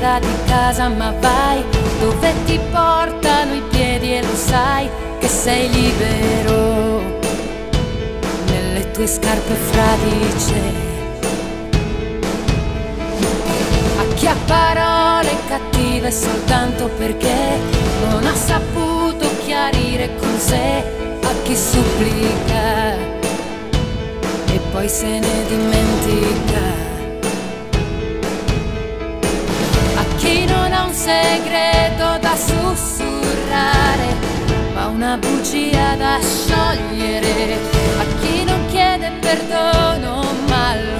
strada di casa, ma vai dove ti portano i piedi e lo sai che sei libero nelle tue scarpe fradice. A chi ha parole cattive soltanto perché non ha saputo chiarire con sé, a chi supplica e poi se ne dimentica. Segreto da sussurrare, ma una bugia da sciogliere, a chi non chiede perdono ma lo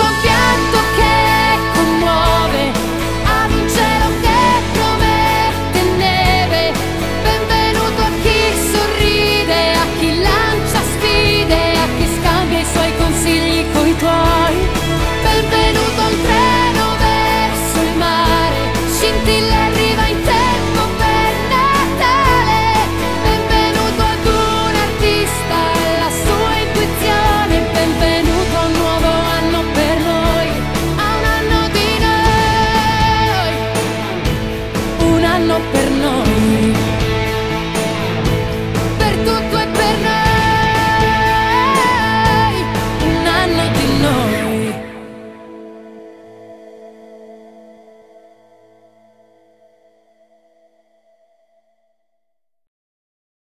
a Pianto